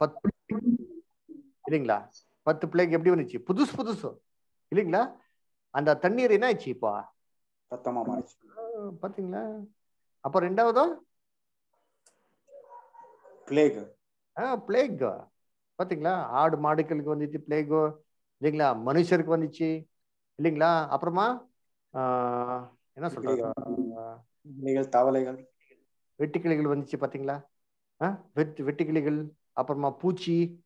பத்து இல்லைங்களா? பத்து பிளேக் எப்படி வந்துச்சு? புதுசு புதுசு. இல்லைங்களா? அந்த தண்ணீர் என்ன ஆச்சு இப்போ? ரத்தமா மாறிச்சு பாத்தீங்களா? அப்ப ரெண்டாவது? பிளேக் பிளேக் பாத்தீங்களா? ஆடு மாடுகளுக்கு வந்துச்சு பிளேகு இல்லைங்களா? மனுஷருக்கு வந்துச்சு. இல்லைங்களா? அப்புறமா என்ன சொல்றாங்க தவளைகள். வெட்டுக்கிளிகள் வந்துச்சு பாத்தீங்களா? வெட்டு வெட்டுக்கிளிகள். அப்புறமா பூச்சி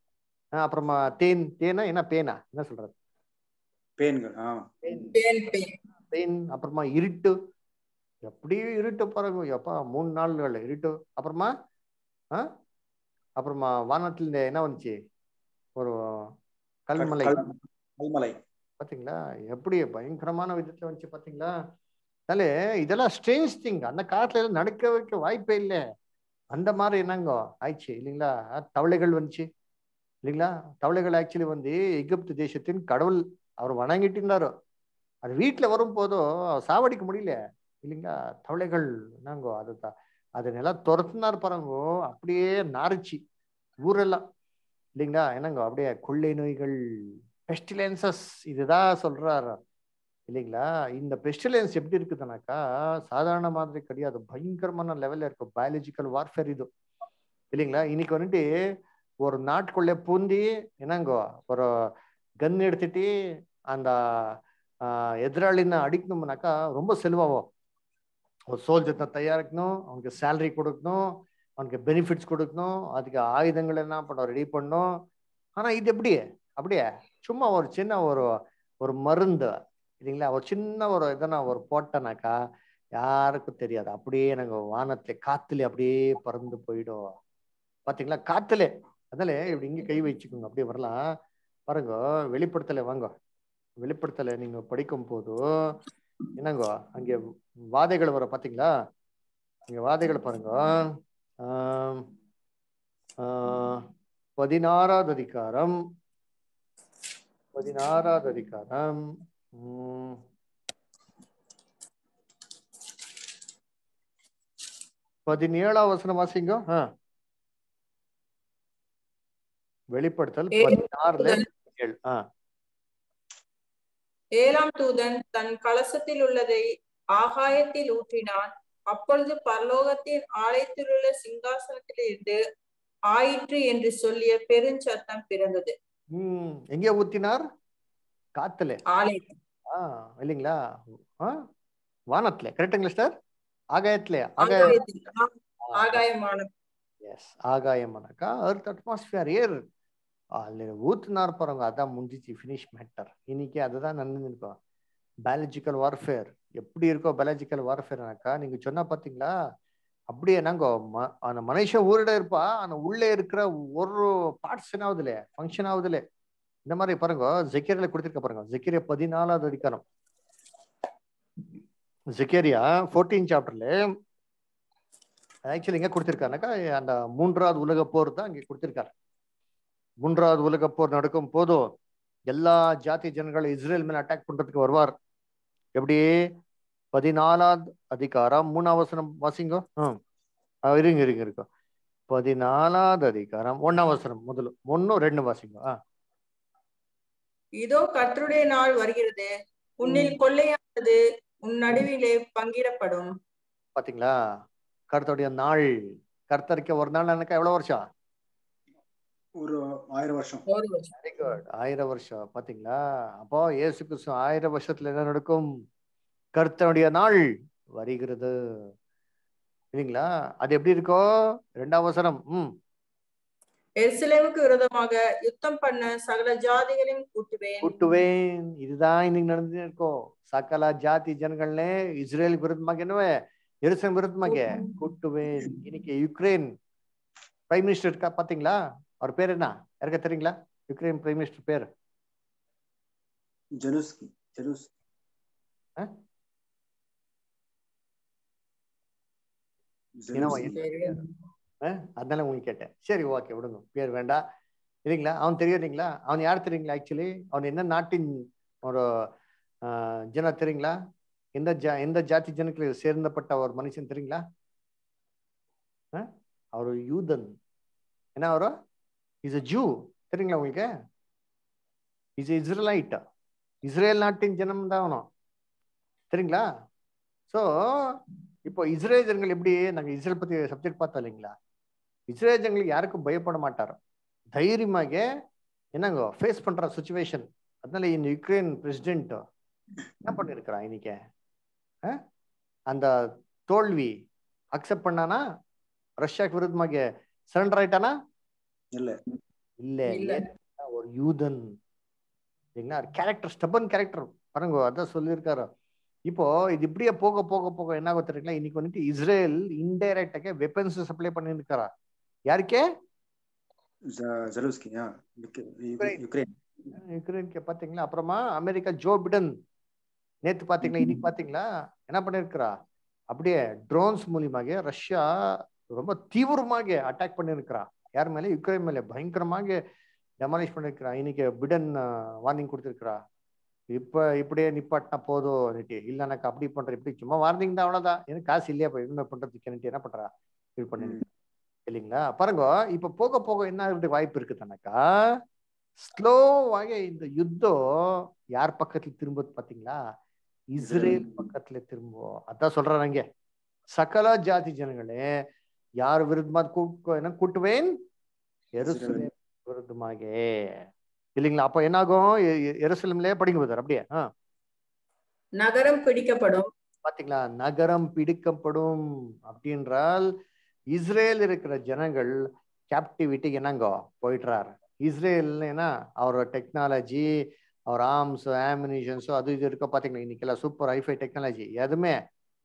அப்புறமா தேன் தேனா என்ன பேனா? என்ன சொல்றது? பேன்கள் ஆ. பேன் பேன் தேன். அப்புறமா இருட்டு. எப்படி இருட்டு பாருங்க எப்பா மூணு நாள்கள் இருட்டு. அப்புறமா அப்புறமா வானத்துல இந்த என்ன வந்துச்சு? ஒரு கல்மலை. கல்- கல்மலை. பாத்தீங்களா? எப்படி பயங்கரமான விதத்துல வந்துச்சு பாத்தீங்களா? அதனால இதெல்லாம் ஸ்ட்ரேஞ்ச் திங் அந்த காலத்துல எல்லாம் நடக்க வைக்க வாய்ப்பே இல்லை. அந்த மாதிரி என்னங்கோ? ஆயிடுச்சு இல்லைங்களா? தவளைகள் வந்துச்சு இல்லைங்களா? தவளைகள் ஆக்சுவலி வந்து எகிப்து தேசத்தின் கடவுள் அவர் வணங்கிட்டு இருந்தாரு அது வீட்டில் வரும் போதும் சாவடிக்க முடியல இல்லைங்களா? தவளைகள் என்னங்கோ அதுதான் அது நல்லா துரத்துனார் பாருங்கோ. அப்படியே நாரிச்சு ஊரெல்லாம் இல்லைங்களா? என்னங்கோ அப்படியே கொள்ளை நோய்கள் பெஸ்டிலன்சஸ் இதுதான் சொல்றாரு. இல்லைங்களா? இந்த பெஸ்டிலன்ஸ் எப்படி இருக்குதுனாக்கா சாதாரண மாதிரி கிடையாது. பயங்கரமான லெவல்ல இருக்கும். பயாலஜிக்கல் வார்ஃபேர் இது. இல்லைங்களா? இன்னைக்கு வந்துட்டு ஒரு நாட்டுக்குள்ளே பூந்தி என்னங்கோ ஒரு கன் எடுத்துட்டு அந்த ஆஹ், எதிராளின அடிக்கணும்னாக்கா ரொம்ப செலவாகும் ஒரு சோல்ஜர்னை தயாரிக்கணும் அவனுக்கு சேலரி கொடுக்கணும். அவனுக்கு பெனிஃபிட்ஸ் கொடுக்கணும். அதுக்கு ஆயுதங்கள் என்ன பண்ண ரெடி பண்ணணும். ஆனால் இது எப்படி? அப்படியே சும்மா ஒரு சின்ன ஒரு ஒரு மருந்து. இல்லைங்களா? ஒரு சின்ன ஒரு இதை நான் ஒரு போட்டேனாக்கா யாருக்கும் தெரியாது. அப்படியே நாங்க வானத்துல காத்துல அப்படியே பறந்து போயிடும். பாத்தீங்களா? காத்துல. அதனால இப்படி இங்கே கை வச்சுக்கோங்க. அப்படியே வரலாம். பாருங்க வெளிப்படுத்தல வாங்க. வெளிப்படுத்தல நீங்க படிக்கும் போது என்னங்கோ அங்கே வாதைகள் வரும் பாத்தீங்களா? இங்க வாதைகள் பாருங்க. ஆஹ், பதினாறாவது அதிகாரம். பதினாறாவது அதிகாரம். உம், பதினேழாம் வசனம் வாசிங்க ஆ. வெளிப்படுத்தல். பதினாறுல ஏழு. ஏழாம் தூதன் தன் கலசத்தில் உள்ளதை ஆகாயத்தில் ஊற்றினான். அப்பொழுது பரலோகத்தின் ஆலயத்திலுள்ள சிங்காசனத்திலிருந்து ஆயிற்று என்று சொல்லிய பெருஞ்சத்தம் பிறந்தது. எங்கே ஊத்தினார்? காத்துல. ஆலயத்தில். இல்லைங்களா? ஆ? வானத்துல. கரெக்டுங்களா சார் ஆகாயத்துல. ஆகாய ஆகாயத்தில். ஆம், ஆகாயமான எஸ் ஆகாயமானாக்கா அர்த் அட்மாஸ்பியர் ஏர் அதுல ஊத்துனார் பாருங்க. அதான் முடிஞ்சிச்சு. ஃபினிஷ் மேட்டர் இன்னைக்கு அதுதான் நடந்துருக்கோம் பயாலஜிக்கல் வார்ஃபேர் எப்படி இருக்கோ பயாலஜிக்கல் வார்ஃபேர்னாக்கா நீங்க சொன்னா பாத்தீங்களா? அப்படியே நாங்க ம- அந்த மனுஷன் ஊரிட இருப்பா. ஆனா உள்ளே இருக்கிற ஒரு பார்ட்ஸ் என்ன ஆகுதுல? ஃபங்க்ஷன் ஆகுதுல. இந்த மாதிரி பாருங்க ஜெக்கேரியில கொடுத்துருக்க பாருங்க. ஜெக்கேரியா பதினாலாவது அதிகாரம். ஜெக்கேரியா ஃபோர்டீன் சாப்டர்ல ஆக்சுவலி எங்க கொடுத்துருக்காருனாக்கா அந்த மூன்றாவது உலக போர் தான் இங்க கொடுத்துருக்காரு. மூன்றாவது உலக போர் நடக்கும் போதும் எல்லா ஜாதி ஜனங்களும் இஸ்ரேல் மேல அட்டாக் பண்றதுக்கு வருவார். எப்படி? பதினாலாவது அதிகாரம் மூணாவசனம் வாசிங்கோ. ம் ஆ, இருங்க இருங்க இருக்கும் பதினாலாவது அதிகாரம் ஒன்னாவசனம் முதல்ல ஒன்னும் ரெண்டு வாசிங்கோ. ஆ. இதோ கர்த்தருடைய நாள் வருகிறது. உன்னில் கொள்ளையானது உன் நடுவிலே பங்கிடப்படும். பாத்தீங்களா? கர்த்தருடைய நாள். கர்த்தருக்கு ஒரு நாள் எனக்கு எவ்வளவு வருஷம்? ஒரு ஆயிரம் வருஷம். வெரி குட் ஆயிரம் வருஷம். பாத்தீங்களா? அப்போ இயேசு கிறிஸ்து ஆயிரம் வருஷத்துல என்ன நடக்கும்? கர்த்தனுடைய நாள் வருகிறது. இல்லைங்களா அது எப்படி இருக்கோ ரெண்டாம் வசனம். ம். எருசலேமுக்கு விரோதமாக யுத்தம் பண்ண சகல ஜாதிகளையும் கூட்டுவேன். கூட்டுவேன். இதுதான் இன்னைக்கு நடந்து இருக்கோம் சகல ஜாதி ஜனங்களே இஸ்ரேல் விருத்தமாக என்னவே? எருசலேம் விருத்தமாக கூட்டுவேன். இன்னைக்கு யுக்ரைன் பிரைம் மினிஸ்டர் இருக்கா பாத்தீங்களா? அவர் பேர் என்ன? யாருக்கா தெரியுங்களா? யுக்ரைன் பிரைம் மினிஸ்டர் பேர்? ஜெருஸ்கி ஜெருஸ் ஆ? என்னவா, அதனால உங்களுக்கு கேட்டேன். சரி ஓகே விடுங்க. பேர் வேண்டாம் இல்லைங்களா? அவன் தெரியும் இல்லைங்களா? அவன் யார் தெரியுங்களா ஆக்சுவலி அவன் என்ன நாட்டின் ஒரு ஜனம் தெரியுங்களா? எந்த ஜா எந்த ஜாதி ஜனத்தில் சேர்ந்தப்பட்ட ஒரு மனுஷன் தெரியுங்களா? அவர் யூதன். என்ன அவரு? இஸ் அ ஜூ தெரியுங்களா உங்களுக்கு? இஸ் இஸ்ரேலைட் இஸ்ரேல் நாட்டின் ஜனம் தான் அவனும் சரிங்களா ஸோ இப்போ இஸ்ரேல் ஜனங்கள் எப்படி நாங்கள் இஸ்ரேல் பற்றி சப்ஜெக்ட் பார்த்தோம் இல்லைங்களா? இஸ்ரேல் ஜனங்களுக்கு யாருக்கும் பயப்பட மாட்டார். தைரியமாக என்னங்க ஃபேஸ் பண்ற சுச்சுவேஷன் அதனால இந்த யுக்ரைன் பிரசிடென்ட் என்ன பண்ணிருக்கிறான் இன்னைக்கு? அந்த தோல்வி அக்செப்ட் பண்ணானா? ரஷ்யாக்கு விருத்தமாக சரண்டர் ஆயிட்டானா? இல்ல. இல்ல ஒரு யூதன். சரிங்களா கேரக்டர் ஸ்டபன் கேரக்டர் பாருங்க அதான் சொல்லியிருக்காரு. இப்போ இது இப்படியே போக போக போக என்ன ஆகும் தெரியுங்களா? இன்னைக்கு வந்துட்டு இஸ்ரேல் இன்டைரக்டாக வெப்பன்ஸ் சப்ளை பண்ணிருக்காரா யுக்ரை- யுக்ரைன். யுக்ரைனுக்கு பாத்தீங்களா? அப்புறமா அமெரிக்கா ஜோ பிடன். நேத்து பாத்தீங்களா? இன்னைக்கு பாத்தீங்களா? என்ன பண்ணிருக்கிறா? அப்படியே ட்ரோன்ஸ் மூலியமாக ரஷ்யா ரொம்ப தீவிரமாக அட்டாக் பண்ணிருக்கிறா. யார் மேலே? யுக்ரைன் மேலே. பயங்கரமாக டெமாலிஷ் பண்ணிருக்கிறா. இன்னைக்கு பிடன் வார்னிங் கொடுத்திருக்கிறா. இப்ப இப்படியே நிப்பாட்டினா போதும் இல்லைனாக்கா அப்படி பண்ற இப்படி சும்மா வார்னிங் தான் அவ்வளவுதான். எனக்கு காசு இல்லையா இப்ப என்ன பண்றதுக்கு என்ன பண்றா? இது பண்ணி இல்லைங்களா? பாருங்க இப்ப போக போக என்ன ஆகுறதுக்கு வாய்ப்பு இருக்குதுனாக்கா ஸ்லோவாக இந்த யுத்தம் யார் பக்கத்துல திரும்புது பாத்தீங்களா? இஸ்ரேல் பக்கத்துல திரும்பும். அதான் சொல்றாங்க சகல ஜாதி ஜனங்களே யார் விருத்தமா கூ- என்ன கூட்டுவேன்? எருசலேம் விருத்தமாக இல்லைங்களா? அப்ப என்னாகும்? எ- எ- எருசலேம்லயே படிங்க போதார் அப்படியே. நகரம் பிடிக்கப்படும். பாத்தீங்களா? நகரம் பிடிக்கப்படும் அப்படின்றால் இஸ்ரேல் இருக்கிற ஜனங்கள் கேப்டிவிட்டிக்கு என்னங்கோ போயிட்டுறாரு. இஸ்ரேல் ஏன்னா அவரோட டெக்னாலஜி அவர் ஆர்ம்ஸ் ஆமினிஷன்ஸோ அது இது இருக்க பாத்தீங்களா? இன்னைக்கெல்லாம் சூப்பர் ஹைஃபை டெக்னாலஜி எதுவுமே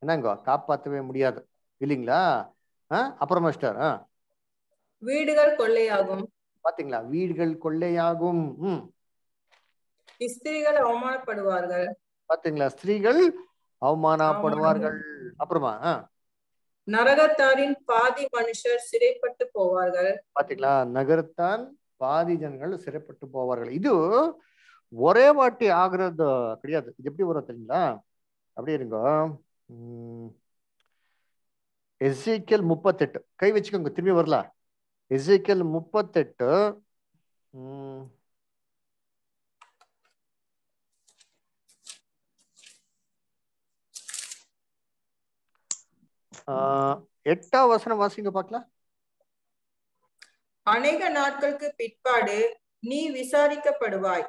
என்னங்கோ காப்பாற்றவே முடியாது. இல்லைங்களா? அப்புறம் மாஸ்டர் வீடுகள் கொள்ளையாகும். பாத்தீங்களா? வீடுகள் கொள்ளையாகும். ஸ்திரீகள் அவமானப்படுவார்கள். பாத்தீங்களா? ஸ்திரீகள் அவமானப்படுவார்கள். அப்புறமா ஆ. நரகத்தாரின் பாதி மனுஷர் சிறைப்பட்டு போவார்கள். பாத்தீங்களா? நகரத்தான் பாதி ஜனங்கள் சிறைப்பட்டு போவார்கள். இது ஒரே வாட்டி ஆகுறது கிடையாது. இது எப்படி வரும் தெரியுங்களா? அப்படி இருங்க. எஸ்ஐக்கியல் முப்பத்தெட்டு. கை வச்சுக்கோங்க. திரும்பி வரல. எஸ்ஐக்கியல் முப்பத்தெட்டு. எட்டாம் வசனம் வாசிங்க பார்க்கலாம். அநேக நாட்களுக்கு பிற்பாடு நீ விசாரிக்கப்படுவாய்.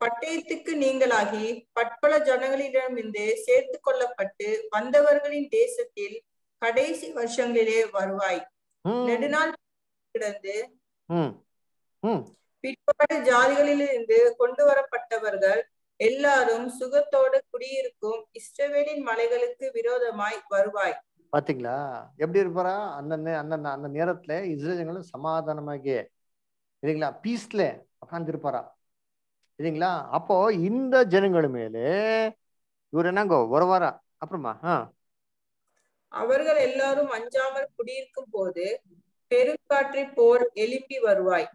பட்டயத்துக்கு நீங்களாகி பற்பல ஜனங்களிடமிருந்து சேர்த்து கொள்ளப்பட்டு வந்தவர்களின் தேசத்தில் கடைசி வருஷங்களிலே வருவாய். நெடுநாள் கிடந்து. பிற்பாடு ஜாதிகளிலிருந்து கொண்டு வரப்பட்டவர்கள் எல்லாரும் சுகத்தோடு குடியிருக்கும் இஸ்ரவேலின் மலைகளுக்கு விரோதமாய் வருவாய். பாத்தீங்களா? எப்படி இருப்பாரா? அந்த அந்த அந்த நேரத்துல இஸ்ரேலுங்களும் சமாதானமாக இல்லைங்களா பீஸ்ல உட்கார்ந்து இருப்பாரா இல்லைங்களா அப்போ இந்த ஜனங்கள் மேலே இவர் என்னங்கோ வருவாரா? அப்புறமா அவர்கள் எல்லாரும் அஞ்சாமல் குடியிருக்கும் போது பெருங்காற்றை போல் எழுப்பி வருவாய்.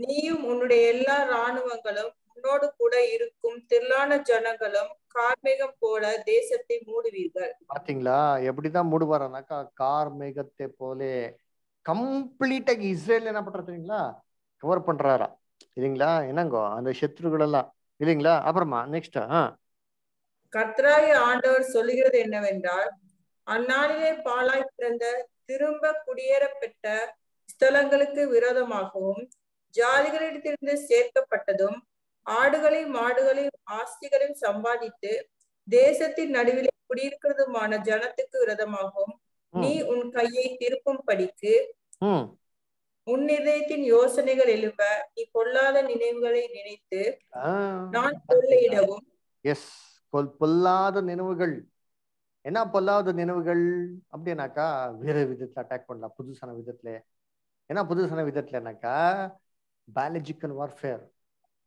நீயும் உன்னுடைய எல்லா இராணுவங்களும் உன்னோடு கூட இருக்கும் திரளான ஜனங்களும் கார்மேகம் போல தேசத்தை மூடுவீர்கள். பாத்தீங்களா? எப்படிதான் மூடுவாரானாக்கா கார் மேகத்தை போலே கம்ப்ளீட்டாக இஸ்ரேல் என்ன பண்றது தெரியுங்களா? கவர் பண்றாரா. இல்லைங்களா? என்னங்கோ அந்த சத்ருகள் எல்லாம். இல்லைங்களா? அப்புறமா நெக்ஸ்ட் ஆ கர்த்தராகிய ஆண்டவர் சொல்லுகிறது என்னவென்றால் அந்நாளிலே பாழாய் பிறந்த திரும்ப குடியேறப்பெற்ற ஸ்தலங்களுக்கு விரோதமாகவும் ஜாதிகளிடத்திலிருந்து சேர்க்கப்பட்டதும் ஆடுகளையும் மாடுகளையும் ஆஸ்திகளையும் சம்பாதித்து தேசத்தின் நடுவிலே குடியிருக்கிறதுமான ஜனத்துக்கு விரோதமாகவும் நீ உன் கையை திருப்பும் படிக்கு உன் இதயத்தின் யோசனைகள் எழும்ப நீ பொல்லாத நினைவுகளை நினைத்து நான் கொள்ளையிடவும். எஸ் பொல்லாத நினைவுகள். என்ன பொல்லாத நினைவுகள்? அப்படின்னாக்கா வேற விதத்துல அட்டாக் பண்ணலாம். புதுசான விதத்துல. என்ன புதுசான விதத்துலனாக்கா பயாலஜிக்கல் வார்ஃபேர்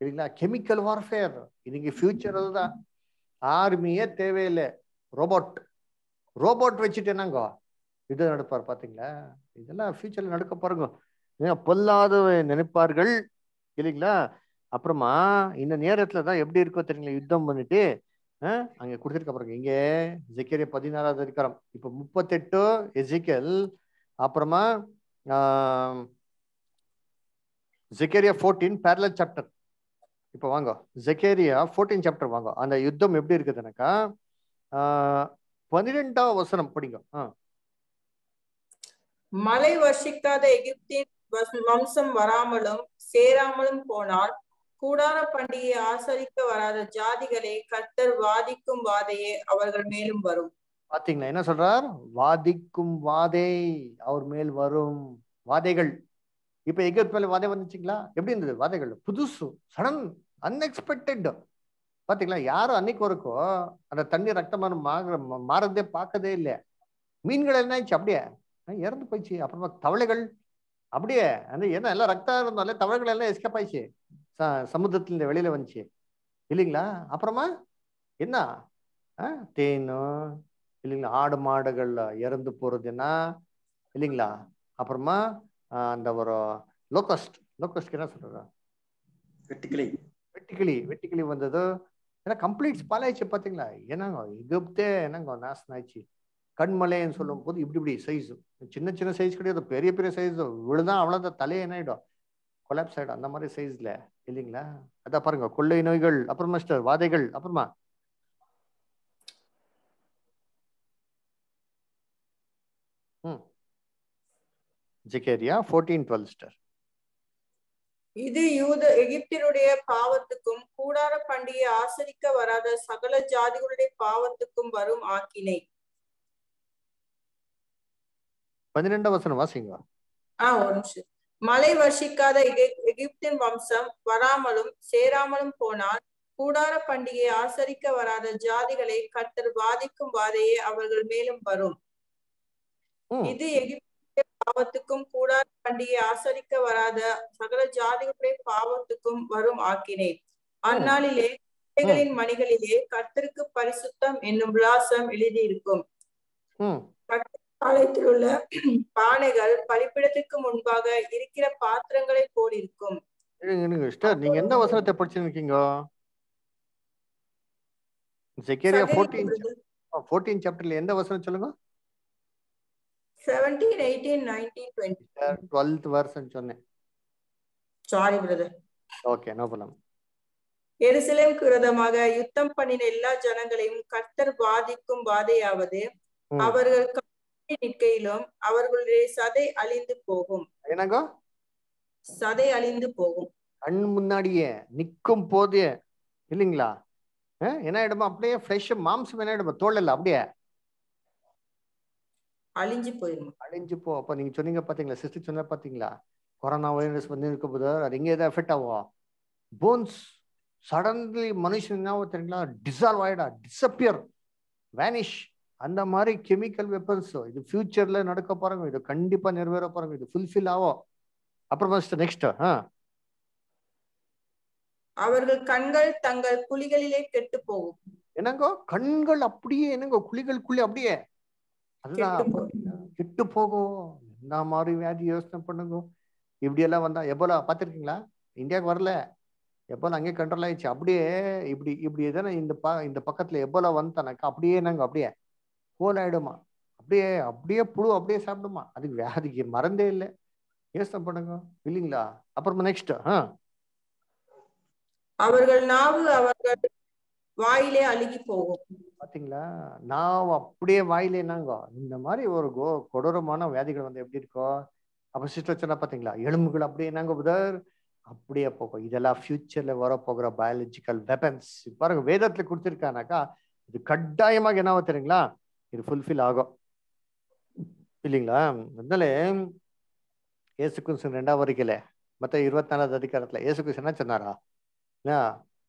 சரிங்களா கெமிக்கல் வார்ஃபேர் இன்னைக்கு ஃபியூச்சர் அதுதான். ஆர்மியே தேவையில்லை. ரோபோட் ரோபோட் வச்சுட்டு என்னங்க? இது நடப்பார் பார்த்தீங்களா? இதெல்லாம் ஃபியூச்சரில் நடக்க பாருங்க பொல்லாத நினைப்பார்கள் இல்லைங்களா? அப்புறமா இந்த நேரத்தில் தான் எப்படி இருக்கோ தெரியுங்களா யுத்தம் பண்ணிட்டு அங்கே கொடுத்துருக்க பாருங்க. இங்கே ஜெக்கேரிய பதினாறாவது அதிகாரம். இப்போ முப்பத்தெட்டு எஜிக்கல் அப்புறமா ஜெகேரியா ஃபோர்டீன் பேரலல் சாப்டர் இப்போ வாங்க. ஜெகேரியா ஃபோர்டீன் சாப்டர் வாங்க. அந்த யுத்தம் எப்படி இருக்குதுனாக்கா பன்னிரெண்டாம் வசனம் படிங்க. மழை வர்ஷிக்காத எகிப்தின் வம்சம் வராமலும் சேராமலும் போனால் கூடார பண்டிகையை ஆசரிக்க வராத ஜாதிகளை கர்த்தர் வாதிக்கும் வாதையே அவர்கள் மேலும் வரும். பாத்தீங்களா? என்ன சொல்றார்? வாதிக்கும் வாதை அவர் மேல் வரும். வாதைகள். இப்ப எகிப்து மேல வதை வந்துச்சுங்களா? எப்படி இருந்தது வாதைகள்? புதுசு சடன் அன்எக்ஸ்பெக்டட் பாத்தீங்களா? யாரும் அன்னைக்கு வரைக்கும் அந்த தண்ணி ரத்தமான மாற மாறதே பார்க்கதே இல்லை மீன்கள் என்ன ஆயிடுச்சு அப்படியே. இறந்து போயிடுச்சு. அப்புறமா தவளைகள் அப்படியே அந்த என்ன எல்லாம் ரத்தம் இருந்தாலே தவளைகள் எல்லாம் எஸ்கேப் ஆயிடுச்சு. ச- சமுத்திரத்துல வெளியில வந்துச்சு. இல்லைங்களா? அப்புறமா என்ன? ஆ தேனும் இல்லைங்களா? ஆடு மாடுகள் இறந்து போறதுன்னா இல்லைங்களா? அப்புறமா அந்த ஒரு லோகஸ்ட் லோகஸ்ட் என்ன சொல்றாங்க வெட்டுக்கிளை. வெட்டுக்கிளி வெட்டுக்கிளி வந்தது. ஏன்னா கம்ப்ளீட் ஸ்பால் ஆயிடுச்சு பாத்தீங்களா? என்னங்க எகிப்தே என்னங்க நாசனம் ஆயிடுச்சு. கண்மலைன்னு சொல்லும் போது இப்படி இப்படி சைஸ் சின்ன சின்ன சைஸ் கிடையாது பெரிய பெரிய சைஸ் விழுதான் அவ்வளவுதான் தலையே என்ன ஆயிடும்? கொலாப்ஸ் ஆயிடும். அந்த மாதிரி சைஸ்ல இல்லைங்களா? அதான் பாருங்க கொள்ளை நோய்கள் அப்புறமா மிஸ்டர் வாதைகள் அப்புறமா ம் ஜெகேரியா ஃபோர்டீன் டுவெல் ஸ்டார் இது யூத எகிப்தினுடைய பாவத்துக்கும் கூடார பண்டிகையை ஆசரிக்க வராத சகல ஜாதிகளுடைய பாவத்துக்கும் வரும் ஆக்கினை. பன்னிரெண்டாம் வசனம் வாசிங்க. ஆஹ் ஒரு நிமிஷம். மழை வர்ஷிக்காத எகி- எகிப்தின் வம்சம் வராமலும் சேராமலும் போனால் கூடார பண்டிகையை ஆசரிக்க வராத ஜாதிகளை கர்த்தர் வாதிக்கும் வாதையே அவர்கள் மேலும் வரும். இது எகிப்திய பாவத்துக்கும் கூடார பண்டிகையை ஆசரிக்க வராத சகல ஜாதிகளுடைய பாவத்துக்கும் வரும் ஆக்கினை அந்நாளிலே குழந்தைகளின் மணிகளிலே கர்த்தருக்கு பரிசுத்தம் என்னும் விலாசம் எழுதியிருக்கும். ம். ஆலயத்தில் உள்ள பானைகள் பலிப்பிடத்திற்கு முன்பாக இருக்கிற பாத்திரங்களை போல் இருக்கும் நீங்க எந்த வசனத்தை படிச்சிருக்கீங்க? ஜெகேரியா ஃபோர்டீன் ஃபோர்டீன் சாப்டர்ல எந்த வசனம் சொல்லுங்க? Seventeen eighteen nineteen twenty twelfth வருஷம் சொன்னேன். Sorry brother okay no problem எருசலேமுக்கு விரோதமாக யுத்தம் பண்ணின எல்லா ஜனங்களையும் கர்த்தர் பாதிக்கும் பாதையாவது அவர்கள் நிற்கையிலும் அவர்களுடைய சதை அழிந்து போகும். என்னங்க? சதை அழிந்து போகும். கண் முன்னாடியே நிக்கும் போதே இல்லைங்களா? என்ன ஆயிடுமா? அப்படியே ஃப்ரெஷ் மாம்சம் என்ன ஆயிடுமா? தோல் இல்ல அப்படியே. அழிஞ்சு போயிடும் அழிஞ்சு போ. அப்ப நீங்க சொன்னீங்க பாத்தீங்களா? சிஸ்டர் சொன்ன பாத்தீங்களா? கொரோனா வைரஸ் வந்து இருக்க போது அது எங்க எதாவது எஃபெக்ட் ஆகும் போன்ஸ் சடன்லி மனுஷன் என்ன தெரியுங்களா? டிசால்வ் ஆயிடா. டிசப்பியர் வேனிஷ் அந்த மாதிரி கெமிக்கல் வெப்பன்ஸ் இது ஃபியூச்சர்ல நடக்க போறாங்க இது கண்டிப்பா நிறைவேற போறாங்க இது ஃபுல்ஃபில் ஆகும் அப்புறமா நெக்ஸ்ட் ஆ. அவர்கள் கண்கள் தங்கள் குழிகளிலே கெட்டு போகும். என்னங்கோ? கண்கள் அப்படியே என்னங்கோ? குழிகளுக்குள்ளே அப்படியே. அதுதான் கெட்டு போகும். என்ன மாதிரி வியாதி யோசனை பண்ணுங்க. இப்படி எல்லாம் வந்தா எபோலா பார்த்திருக்கீங்களா? இந்தியாவுக்கு வரல. எபோலா அங்கேயே கண்ட்ரோல் ஆயிடுச்சு. அப்படியே இப்படி இப்படி எதனா இந்த ப இந்த பக்கத்துல எபோலா வந்துட்டானாக்கா அப்படியே என்னங்க அப்படியே கோல் ஆயிடுமா? அப்படியே அப்படியே புழு அப்படியே சாப்பிடுமா? அதுக்கு வியாதிக்கு மறந்தே இல்லை. யோசனை பண்ணுங்க. இல்லைங்களா? அப்புறமா நெக்ஸ்ட் ஆ. அவர்கள் நாவு அவர்கள் வாயிலே அழுகி போகும். பாத்தீங்களா? நான் அப்படியே வாயில என்னங்கோ? இந்த மாதிரி ஒரு கோ கொடூரமான வியாதிகள் வந்து எப்படி இருக்கோ? அப்ப சிஸ்டர் சொன்னா பாத்தீங்களா? எலும்புகள் அப்படியே என்னங்க புதர்? அப்படியே போகும் இதெல்லாம் ஃபியூச்சர்ல வரப்போகிற பயாலஜிக்கல் வெப்பன்ஸ் பாருங்க வேதத்துல கொடுத்துருக்கானாக்கா இது கட்டாயமாக என்ன தெரியுங்களா? இது ஃபுல்ஃபில் ஆகும். இல்லைங்களா? அதனால ஏசு கிறிஸ்து ரெண்டாவது வரைக்கல மற்ற இருபத்தி நாலாவது அதிகாரத்துல ஏசு கிறிஸ்து என்ன சொன்னாரா? என்ன?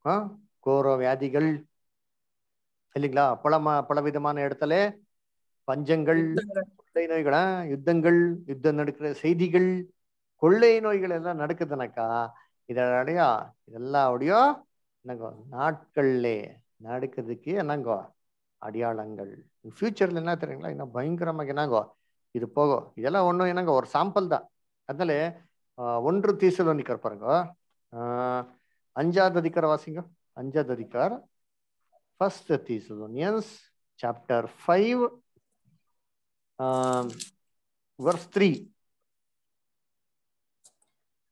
ஆ கோர வியாதிகள் இல்லைங்களா? பலமா பலவிதமான இடத்துல பஞ்சங்கள். கொள்ளை நோய்களா யுத்தங்கள் யுத்தம் நடக்கிற செய்திகள் கொள்ளை நோய்கள் எல்லாம் நடக்குதுனாக்கா இதோடைய இதெல்லாவுடைய என்னங்கோ நாட்கள்ல நடக்கிறதுக்கு என்னங்கோ அடையாளங்கள். ஃபியூச்சர்ல என்ன தெரியுங்களா? இன்னும் பயங்கரமாக என்னங்கோ இது போகும் இதெல்லாம் ஒன்றும் என்னங்க ஒரு சாம்பிள் தான். அதனால ஒன்று தீசல் நிற்கிற பாருங்க அஞ்சாவது அதிகார வாசிங்க அஞ்சாவது அதிகார first Thessalonians chapter five verse 3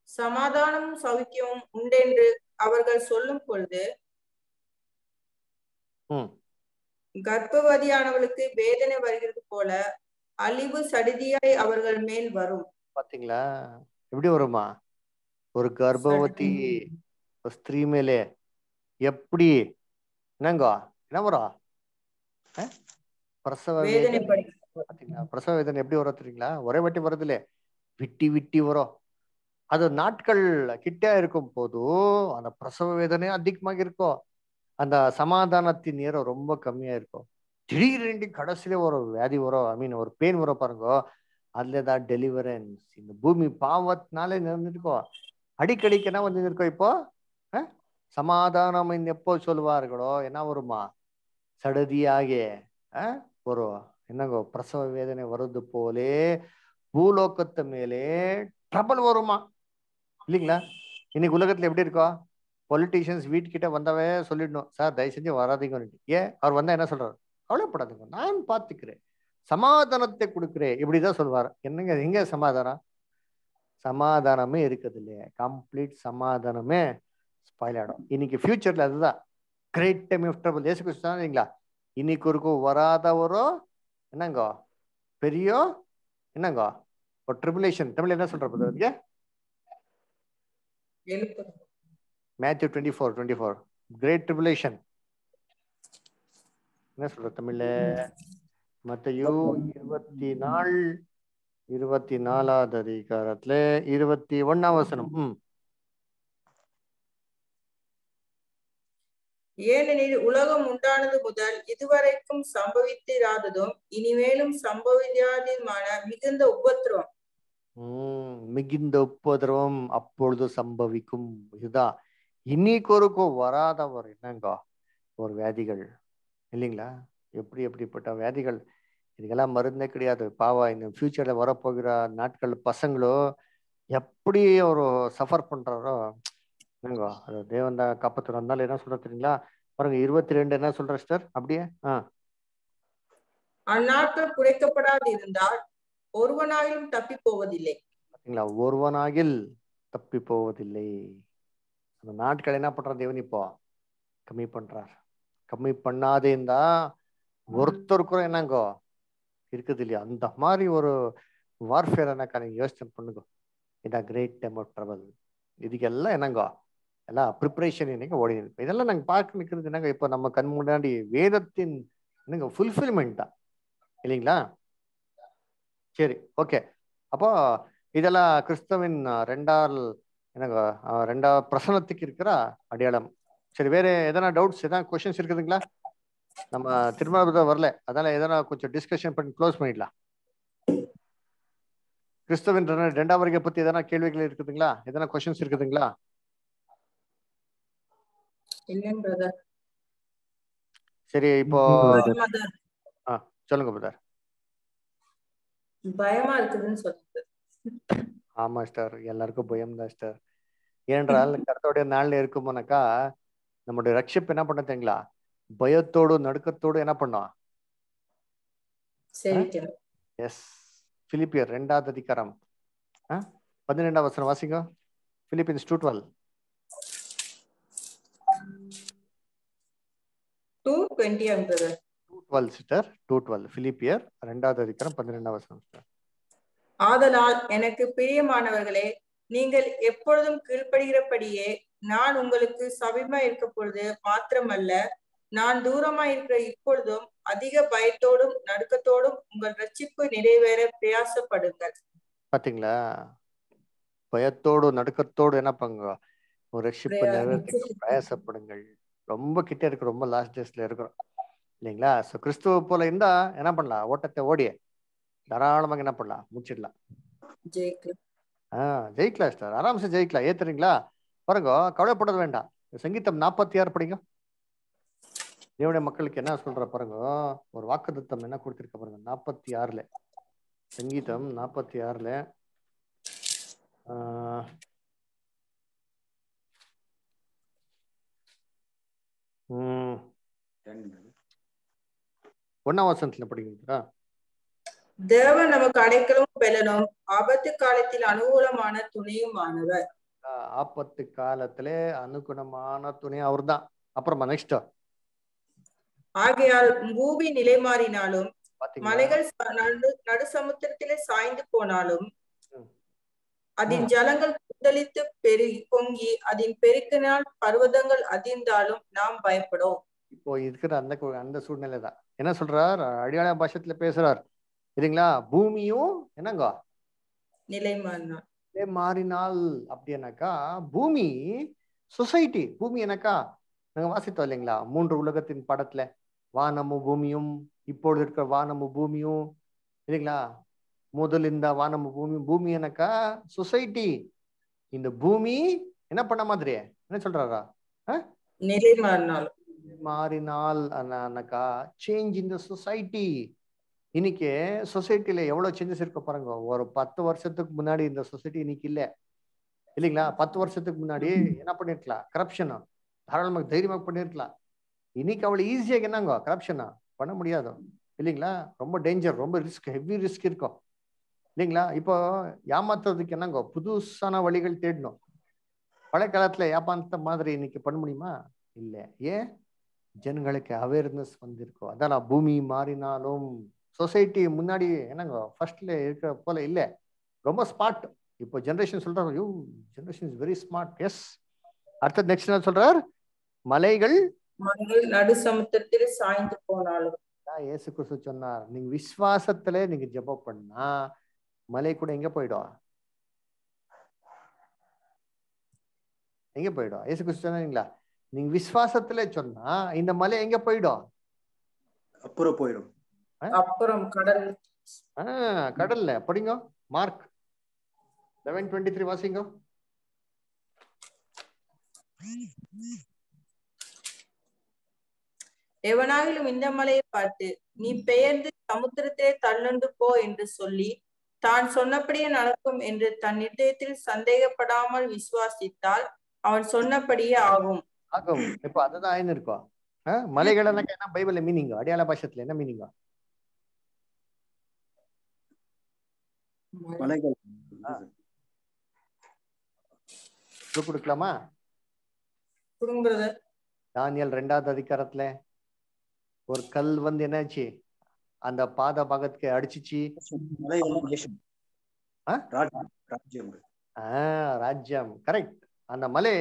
சமாதானமும் சௌக்கியமும் உண்டென்று அவர்கள் சொல்லும் பொழுது கர்ப்பவதியானவளுக்கு வேதனை வருகிறது போல அழிவு சடிதியாய் அவர்கள் மேல் வரும். பாத்தீங்களா? எப்படி வருமா? ஒரு கர்ப்பவதி ஸ்திரீ மேலே எப்படி என்னங்க? என்ன வரும்? பிரசவ வேதனை பிரசவ வேதனை எப்படி வரும் தெரியுங்களா? ஒரே வாட்டி வருதுலே விட்டி விட்டி வரும். அது நாட்கள் கிட்ட இருக்கும் போது அந்த பிரசவ வேதனை அதிகமாக இருக்கும். அந்த சமாதானத்தின் நேரம் ரொம்ப கம்மியா இருக்கும். திடீரென்று கடைசியில ஒரு வியாதி வரும். ஐ மீன் ஒரு பெயின் வரும் பாருங்க. அதுல தான் டெலிவரன்ஸ் இந்த பூமி பாவத்தினாலே நிறந்திருக்கோம். அடிக்கடிக்கு என்ன வந்து இருக்கோம் இப்போ? சமாதானம் எப்போ சொல்லுவார்களோ என்ன வருமா? சடதியாக வரும் என்னங்கோ பிரசவ வேதனை வருது போலே பூலோக்கத்து மேலே ட்ரபல் வருமா? இல்லைங்களா? இன்னைக்கு உலகத்துல எப்படி இருக்கோ? பொலிட்டீஷியன்ஸ் வீட்டுக்கிட்ட வந்தவே சொல்லிடணும் சார் தயவு செஞ்சு வராதீங்கன்னு ஏன்? அவர் வந்தா என்ன சொல்றாரு? கவலைப்படாதீங்க நான் பார்த்துக்கிறேன். சமாதானத்தை கொடுக்குறேன். இப்படிதான் சொல்லுவார் என்னங்க எங்க சமாதானம்? சமாதானமே இருக்குது இல்லையா. கம்ப்ளீட் சமாதானமே ஸ்பாயில் ஆகிடும் இன்னைக்கு ஃபியூச்சரில் அதுதான். கிரேட் டைம் ஆஃப் ட்ரபிள் ஏசு கிறிஸ்து தான் இல்லைங்களா? இன்னைக்கு இருக்கும் வராதவரோ என்னங்கோ? பெரிய என்னங்கோ? ஒரு ட்ரிபுலேஷன் தமிழ் என்ன சொல்ற அதுக்கு? Matthew twenty four twenty four great tribulation என்ன சொல்ற தமிழ்ல? மத்தையோ இருபத்தி நாள் இருபத்தி நாலாவது அதிகாரத்துல இருபத்தி ஒன்னாம் வசனம். ம். ஏனெனில் உலகம் உண்டானது முதல் இதுவரைக்கும் சம்பவித்திராததும் இனிமேலும் சம்பவிக்காததுமான மிகுந்த உபத்திரவம். உம் மிகுந்த உபதிரவம் அப்பொழுது சம்பவிக்கும். இதுதான். இன்னைக்கு ஒருக்கும் வராதவர் என்னங்க? ஒரு வியாதிகள். இல்லைங்களா? எப்படி எப்படிப்பட்ட வியாதிகள்? இதுக்கெல்லாம் மருந்தே கிடையாது. பாவா இந்த ஃபியூச்சர்ல வரப்போகிற நாட்கள் பசங்களோ எப்படி ஒரு சஃபர் பண்றாரோ என்னங்க அது தேவன் தான் காப்பாற்று வந்தாலும் என்ன சொல்ற தெரியுங்களா? பாருங்க இருபத்தி ரெண்டு என்ன சொல்ற சிஸ்டர்? அப்படியே ஆ. அந்நாட்கள் குறைக்கப்படாது இருந்தால் ஒருவனாயிலும் தப்பி போவதில்லை பாத்தீங்களா? ஒருவனாகில் தப்பி போவதில்லை அந்த நாட்கள் என்ன பண்றார் தேவன் இப்போ? கம்மி பண்றார். கம்மி பண்ணாதே இருந்தா ஒருத்தருக்கும் என்னங்கோ இருக்குது இல்லையா? அந்த மாதிரி ஒரு வார்ஃபேர் என்னக்கா நீங்க யோசனை பண்ணுங்க. இதான் கிரேட் டைம் ஆஃப் ட்ரவல் இதுக்கெல்லாம் என்னங்கோ எல்லாம் ப்ரிப்பரேஷன் என்னங்க ஓடி இதெல்லாம் நாங்க பார்க்க நிற்கிறது என்னங்க? இப்போ நம்ம கண் முன்னாடி வேதத்தின் என்னங்க ஃபுல்ஃபில்மெண்ட் தான் இல்லைங்களா? சரி ஓகே அப்போ இதெல்லாம் கிறிஸ்தவின் ரெண்டால் என்னங்க ரெண்டா பிரசனத்துக்கு இருக்கிற அடையாளம். சரி வேற எதனா டவுட்ஸ் எதனா கொஷின்ஸ் இருக்குதுங்களா? நம்ம திருமணத்தை வரல. அதனால எதனா கொஞ்சம் டிஸ்கஷன் பண்ணி க்ளோஸ் பண்ணிடலாம். கிறிஸ்தவின் ரெண்டாவது ரெண்டாம் பத்தி எதனா கேள்விகள் இருக்குதுங்களா? எதனா கொஷின்ஸ் இருக்குதுங்களா? இல்லைங்க பிரதர் சரி இப்போ சொல்லுங்க பிரதர். பயமா இருக்குதுன்னு சொல்லுங்க. ஆமா ஸ்டார் எல்லாருக்கும் பயம் தான் ஸ்டார் ஏனென்றால் கருத்தோடைய நாள்ல இருக்குமோனாக்கா நம்முடைய ரட்சிப்பு என்ன பண்ண தெரியுங்களா? பயத்தோடு நடுக்கத்தோடு என்ன பண்ணோம்? எஸ் பிலிப்பியர் ரெண்டாவது அதிகாரம்? பதினெண்டாம் வசனம் வாசிங்க. Philippians two twelve two twenty brother two twelve sister two twelve பிலிப்பியர் ரெண்டாவது அதிகாரம் பதினெண்டாம் வசனம். ஆதலால் எனக்கு பிரியமானவர்களே நீங்கள் எப்பொழுதும் கீழ்ப்படுகிறபடியே நான் உங்களுக்கு சமீபமா இருக்க பொழுது மாத்திரமல்ல நான் தூரமா இருக்கிற இப்பொழுதும் அதிக பயத்தோடும் நடுக்கத்தோடும் உங்கள் ரட்சிப்பு நிறைவேற பிரயாசப்படுங்கள். பாத்தீங்களா? பயத்தோடு நடுக்கத்தோடு என்ன பண்ணுங்க ஒரு ரட்சிப்பு நிறைவேற்றுக்கு பிரயாசப்படுங்கள் ரொம்ப கிட்ட இருக்கு ரொம்ப லாஸ்ட் டேஸ்ல இருக்கிறோம். இல்லைங்களா? ஸோ கிறிஸ்துவ போல இருந்தா என்ன பண்ணலாம்? ஓட்டத்தை ஓடிய. தாராளமாக என்ன பண்ணலாம்? முடிச்சிடலாம். ஆஹ் ஜெயிக்கலாம் சார் ஆராம்சே ஜெயிக்கலாம். ஏத்துறீங்களா? பாருங்க கவலைப்பட வேண்டாம். சங்கீதம் நாற்பத்தி ஆறு படிங்க. தேவனுடைய மக்களுக்கு என்ன சொல்ற பாருங்க? ஒரு வாக்குத்தத்தம் என்ன கொடுத்திருக்க பாருங்க? நாற்பத்தி ஆறுல சங்கீதம் நாற்பத்தி ஆறுல ஆஹ் உம் ஒன்னாம் வசனத்துல படிக்கிறீங்களா? தேவன் நமக்கு அடைக்கலும் பெலனும் ஆபத்து காலத்தில் அனுகூலமான துணையுமானவர். ஆபத்து காலத்திலே அனுகுணமான துணை அவர்தான். அப்புறமா நெக்ஸ்ட் ஆகையால் பூமி நிலை மாறினாலும் மலைகள் நடு சமுத்திரத்திலே சாய்ந்து போனாலும். அதன். ஜலங்கள் குந்தளித்து பெருகி பொங்கி அதன் பெருக்கினால் பர்வதங்கள் அதிர்ந்தாலும் நாம் பயப்படும். இப்போ இருக்கிற அந்த அந்த சூழ்நிலை தான் என்ன சொல்றார்? அடியாள பாஷத்துல பேசுறார். இல்லைங்களா பூமியும் என்னங்க? நிலை மாறினார் இதே மாறினால் அப்படின்னாக்கா பூமி சொசைட்டி பூமி என்னக்கா? நாங்க வாசித்தோம் இல்லைங்களா? மூன்று உலகத்தின் படத்துல. வானமும் பூமியும் இப்பொழுது இருக்கிற வானமும் பூமியும் இல்லைங்களா முதல் இந்த வானமும் பூமி பூமி என்னக்கா? சொசைட்டி. இந்த பூமி என்ன பண்ண மாதிரி என்ன சொல்றாரா? நிலை மாறினாலும் மாறினால் அண்ணாக்கா சேஞ்ச் இந்த சொசைட்டி இன்னைக்கு சொசைட்டில எவ்வளவு சேஞ்சஸ் இருக்க பாருங்க. ஒரு பத்து வருஷத்துக்கு முன்னாடி இந்த சொசைட்டி இன்னைக்கு இல்ல. இல்லைங்களா? பத்து வருஷத்துக்கு முன்னாடி என்ன பண்ணிருக்கலாம் கரப்ஷனா தாராளமாக தைரியமாக பண்ணிருக்கலாம். இன்னைக்கு அவ்வளவு ஈஸியாக என்னங்க? கரப்ஷனா பண்ண முடியாது. இல்லைங்களா? ரொம்ப டேஞ்சர் ரொம்ப ரிஸ்க் ஹெவி ரிஸ்க் இருக்கும். இல்லைங்களா? இப்போ ஏமாத்துறதுக்கு என்னங்க? புதுசான வழிகள் தேடணும். பழைய காலத்துல ஏமாந்த மாதிரி இன்னைக்கு பண்ண முடியுமா? இல்ல. ஏன்? ஜனங்களுக்கு அவேர்னஸ் வந்திருக்கும் அதான் பூமி மாறினாலும் சொசைட்டி முன்னாடி என்னங்க ஃபர்ஸ்ட்ல இருக்கிற போல இல்ல. ரொம்ப ஸ்மார்ட் இப்போ ஜென்ரேஷன் சொல்றாங்க you generation is very smart yes அடுத்த நெக்ஸ்ட் என்ன சொல்றார்? மலைகள் நடு சமுத்திரத்திலே சாய்ந்து போனாலும். இயேசு கிறிஸ்து சொன்னார் நீங்க விசுவாசத்துல நீங்க ஜெபம் பண்ணா மலை கூட எங்க போயிடும்? எங்க போயிடும்? இயேசு கிறிஸ்து சொன்னீங்களா நீங்க விசுவாசத்துல சொன்னா இந்த மலை எங்க போயிடும்? அப்புறம் போயிடும். அப்புறம் கடல். ஆஹ் கடல்ல. படிங்க. மார்க் லெவன் டுவெண்ட்டி த்ரீ வாசிங்க. எவனாகிலும் இந்த மலையை பார்த்து நீ பெயர்ந்து சமுத்திரத்திலே தள்ளுண்டு போ என்று சொல்லி தான் சொன்னபடியே நடக்கும் என்று தன் இதயத்தில் சந்தேகப்படாமல் விசுவாசித்தால் அவன் சொன்னபடியே ஆகும். ஆகும். இப்ப அதுதான் ஆயின்னு இருக்கும். ஆஹ் மலைகள் என்ன பைபிள்ல மீனிங் அடையாள பாஷத்துல என்ன மீனிங் மலைகள். கொடுக்கலாமா? தானியல் ரெண்டாவது அதிகாரத்துல ஒரு கல் வந்து என்னாச்சு? அந்த பாத பாகத்துக்கு அடிச்சிச்சு. ராஜ்யம். கரெக்ட் அந்த மலை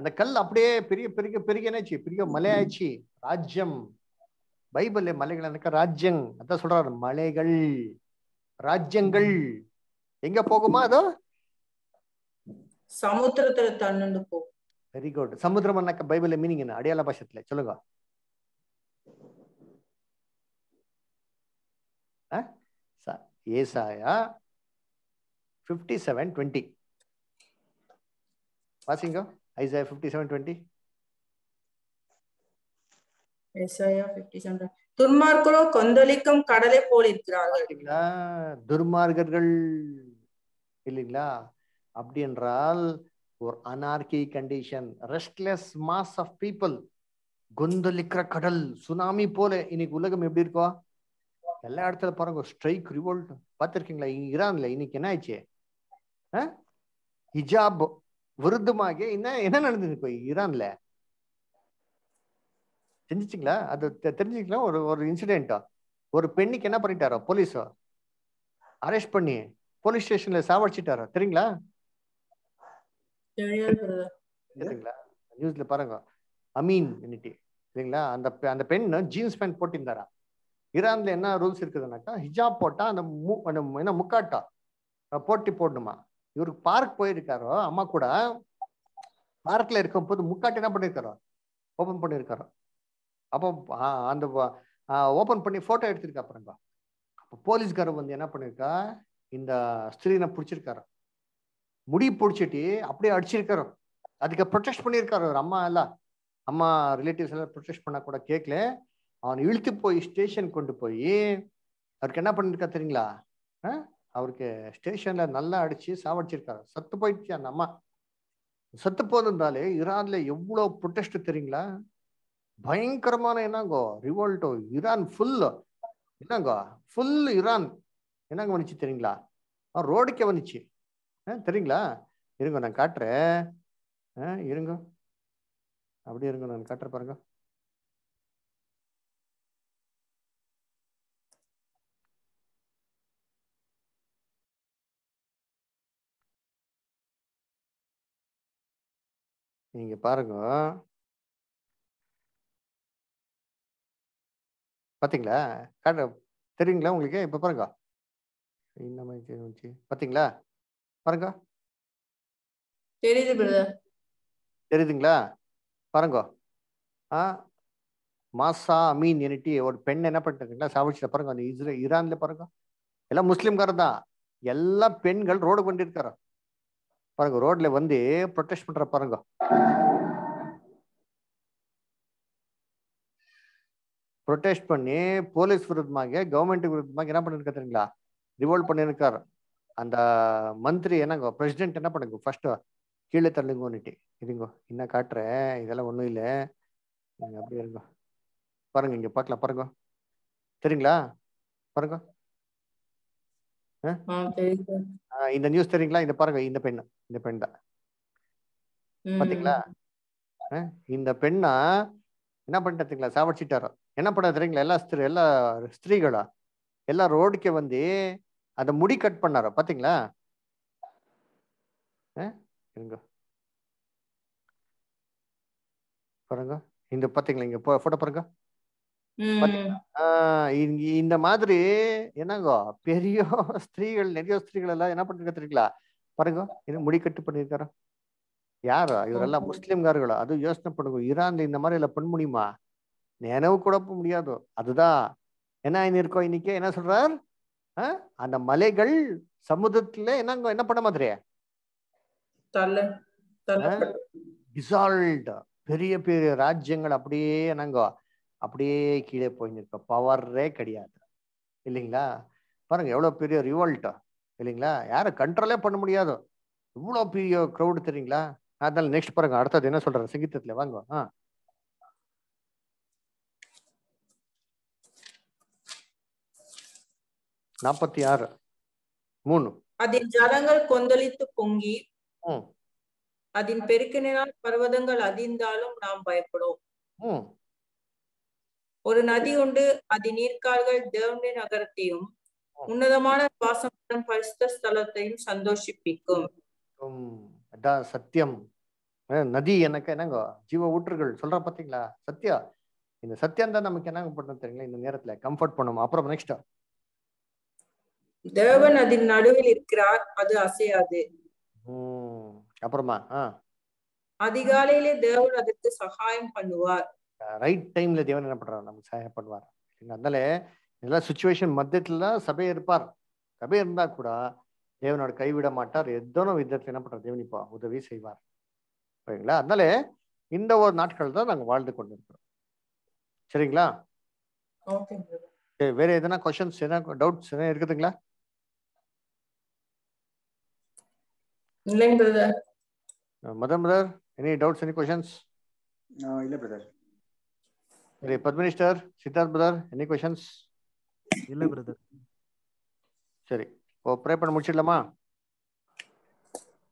அந்த கல் அப்படியே பெரிய பெரிய பெரிய என்னாச்சு? பெரிய மலை ஆயிடுச்சு ராஜ்யம். பைபிள்ல மலைகள் எனக்கு ராஜ்யம். அதான் சொல்றாரு மலைகள் ராஜ்யங்கள். எங்க போகுமா அதோ? சமுத்திரத்துல தள்ளுண்டு போ வெரி குட் சமுத்திரம் அண்ணாக்க பைபிள்ல மீனிங் என்ன? அடையாள பாஷத்துல சொல்லுங்க. ஏசாயா ஃபிஃப்டி செவன் டுவெண்ட்டி வாசிங்க. ஐசாயா ஃபிஃப்டி செவன் டுவெண்ட்டி ஏசாயா 57. துன்மார்க்கரோ கொந்தளிக்கும் கடலை போல் இருக்கிறார்கள் துர்மார்கர்கள் இல்லைங்களா? அப்படி என்றால் ஒரு anarchy condition restless mass of people கொந்தளிக்கிற கடல் சுனாமி போல இன்னைக்கு உலகம் எப்படி இருக்கும் எல்லா இடத்துல பாருங்க ஸ்ட்ரைக் ரிவோல்ட் பார்த்துருக்கீங்களா? ஈரான்ல இன்னைக்கு என்ன ஆயிடுச்சு? ஹிஜாப் விருத்தமாக என்ன என்ன நடந்தது இப்போ ஈரான்ல? தெரிஞ்சிச்சிங்களா? அது தெரிஞ்சுக்கலாம் ஒரு ஒரு இன்சிடென்ட்டா ஒரு பெண்ணுக்கு என்ன பண்ணிட்டாரோ போலீஸ்? அரெஸ்ட் பண்ணி போலீஸ் ஸ்டேஷன்ல சாவடிச்சிட்டாரோ? தெரியுங்களா. தெரியுங்களா நியூஸ்ல பாருங்க. அமீன் சரிங்களா? அந்த அந்த பெண் ஜீன்ஸ் பேண்ட் போட்டிருந்தாரா. ஈரான்ல என்ன ரூல்ஸ் இருக்குதுன்னாக்கா ஹிஜாப் போட்டா அந்த மு அந்த என்ன முக்காட்டா? போட்டி போடணுமா? இவருக்கு பார்க் போயிருக்காரோ அம்மா கூட பார்க்ல இருக்கும் போது முக்காட்டு என்ன பண்ணியிருக்காரோ ஓபன் பண்ணியிருக்காரோ அப்போ அந்த ஓப்பன் பண்ணி ஃபோட்டோ எடுத்திருக்கா பாருங்க. அப்போ போலீஸ்காரர் வந்து என்ன பண்ணியிருக்கா இந்த ஸ்திரீனை பிடிச்சிருக்காரு. முடி பிடிச்சிட்டு அப்படியே அடிச்சிருக்காரு. அதுக்கு ப்ரொடெக்ட் பண்ணியிருக்காரு அவர் அம்மா எல்லாம். அம்மா ரிலேட்டிவ்ஸ் எல்லாம் ப்ரொடெக்ட் பண்ண கூட கேட்கல அவன் இழுத்து போய் ஸ்டேஷன் கொண்டு போய் அவருக்கு என்ன பண்ணியிருக்கா தெரியுங்களா? அவருக்கு ஸ்டேஷன்ல நல்லா அடிச்சு சாவடிச்சிருக்காரு. சத்து போயிடுச்சு அந்த அம்மா. சத்து போதிருந்தாலே ஈரான்ல எவ்வளவு ப்ரொடெஸ்ட் தெரியுங்களா? பயங்கரமான என்னங்கோ ரிவோல்ட்டோ ஈரான் ஃபுல் என்னங்கோ ஃபுல் ஈரான். என்னங்க வந்துச்சு தெரியுங்களா? ரோடுக்கே வந்துச்சு. தெரியுங்களா? இருங்க நான் காட்டுறேன். ஆ இருங்க. அப்படியே இருங்க நான் காட்டுறேன் பாருங்க. நீங்க பாருங்க. பாத்தீங்களா? காட்டு தெரியுங்களா உங்களுக்கு? இப்ப பாருங்க. இந்த மாதிரி பாத்தீங்களா? பாருங்க. தெரியுது பிரதர் தெரியுதுங்களா? பாருங்க. ஆ மாசா அமீன் எனிட்டி ஒரு பெண் என்ன பண்ணிட்டாங்களா சாவிச்சிட்ட பாருங்க. அந்த இஸ்ரே ஈரான்ல பாருங்க. எல்லாம் முஸ்லிம்காரர் தான். எல்லா பெண்கள் ரோடு கொண்டிருக்காரு பாருங்க ரோட்ல வந்து ப்ரொடெஸ்ட் பண்ற பாருங்க. ப்ரொடெஸ்ட் பண்ணி போலீஸ் விருத்தமாக கவர்மெண்ட் விருத்தமாக என்ன பண்ணிருக்கா தெரியுங்களா? ரிவோல்ட் பண்ணிருக்காரு. அந்த மந்திரி என்னங்க பிரசிடென்ட் என்ன பண்ணுங்க ஃபர்ஸ்ட் கீழே தள்ளுங்கன்னுட்டு இருங்க என்ன காட்டுறேன்? இதெல்லாம் ஒன்றும் இல்லை. நீங்க அப்படியே இருங்க. பாருங்க இங்க பார்க்கலாம் பாருங்க. தெரியுங்களா? பாருங்க. இந்த நியூஸ் தெரியுங்களா? இந்த பாருங்க இந்த பெண் இந்த பெண் தான். பாத்தீங்களா? இந்த பெண்ணா என்ன பண்ணிட்டாருங்களா சாவடிச்சிட்டாரு. என்ன பண்ண தெரியுங்களா? எல்லா ஸ்திரீ எல்லா ஸ்திரீகளா எல்லா ரோடுக்கு வந்து அந்த முடி கட் பண்ணாரு பாத்தீங்களா? இருங்க. பாருங்க. இந்த பாத்தீங்களா இங்க போட்டோ பாருங்க. இந்த மாதிரி என்னங்கோ பெரிய ஸ்திரீகள் நிறைய ஸ்திரீகள் எல்லாம் என்ன பண்ணிருக்க தெரியுங்களா? பாருங்க இது முடி கட்டு பண்ணிருக்காரு. யாரு? இவரெல்லாம் ஓஹோ. முஸ்லிம்காரர்களா அது யோசனை பண்ணுங்க ஈரான்ல இந்த மாதிரி எல்லாம் பண்ண முடியுமா நினைவு கூட பண்ண முடியாது? அதுதான். என்ன இருக்கோம் இன்னைக்கு? என்ன சொல்றார்? அந்த மலைகள் சமுத்திரத்துல என்னங்க என்ன பண்ண மாதிரி டிசால்வ்டு பெரிய பெரிய ராஜ்யங்கள் அப்படியே என்னங்கோ? அப்படியே கீழே போயிருக்க பவரே கிடையாது. இல்லைங்களா? பாருங்க எவ்வளவு பெரிய ரிவோல்ட் இல்லைங்களா? யாரும் கண்ட்ரோலே பண்ண முடியாது? இவ்வளோ பெரிய க்ரௌடு தெரியுங்களா? அதனால நெக்ஸ்ட் பாருங்க அடுத்தது என்ன சொல்றாரு? சங்கீதத்துல வாங்க. ஆ. நாற்பத்தி ஆறு மூணு. அதன் ஜலங்கள் கொந்தளித்து பொங்கி அதன் பெருக்கினால் பர்வதங்கள் அதிர்ந்தாலும் நாம் பயப்படும். ஒரு நதி உண்டு அதன் நீர்க்கால்கள் தேவனுடைய நகரத்தையும் உன்னதமான வாசம் பரிசுத்த ஸ்தலத்தையும் சந்தோஷிப்பிக்கும். அதான் சத்தியம். நதி எனக்கு என்னங்க ஜீவ ஊற்றுகள். சொல்ற பாத்தீங்களா? சத்யா. இந்த சத்தியம் தான் நமக்கு என்னங்க பண்ணணும் தெரியுங்களா? இந்த நேரத்துல கம்ஃபர்ட் பண்ணும் அப்புறம் நெக்ஸ்ட் தேவன் அதன் நடுவில் இருக்கிறார் அது அசையாது. அப்புறமா அதிகாலையிலே தேவன் அதற்கு சகாயம் பண்ணுவார். ரைட் டைம்ல தேவன் என்ன பண்றாரு? நமக்கு சகாயம் பண்ணுவார்? அதனால எல்லா சுச்சுவேஷன் மத்தியத்துல சபை இருப்பார். சபை இருந்தா கூட தேவனோட கைவிட மாட்டார். எத்தனோ விதத்துல என்ன பண்றார்? தேவன் இப்போ உதவி செய்வார். சரிங்களா அதனால இந்த ஒரு நாட்கள் தான் நாங்க வாழ்ந்து கொண்டிருக்கிறோம். சரிங்களா? ஓகே சரி, வேற எதனா கொஸ்டின்ஸ் எதனா டவுட்ஸ் எதனா இருக்குதுங்களா? இல்லைங்க brother mother mother any doubts any questions இல்ல பிரதர் சரி பத்மினிஸ்டர் சித்தார்த் பிரதர் எனி கொஷன்ஸ் இல்ல பிரதர் சரி. இப்போ ப்ரே பண்ண முடிச்சிடலாமா?